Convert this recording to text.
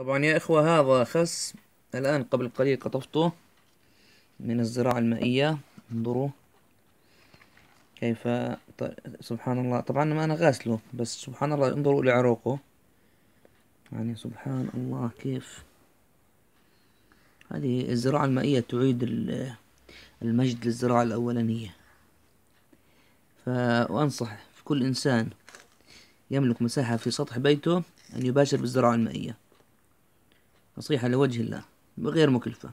طبعا يا إخوة هذا خس الآن قبل قليل قطفته من الزراعة المائية. انظروا كيف سبحان الله. طبعا ما أنا غاسله بس سبحان الله انظروا لعروقه يعني سبحان الله كيف. هذه الزراعة المائية تعيد المجد للزراعة الأولانية. فأنصح في كل إنسان يملك مساحة في سطح بيته أن يباشر بالزراعة المائية. نصيحة لوجه الله غير مكلفة.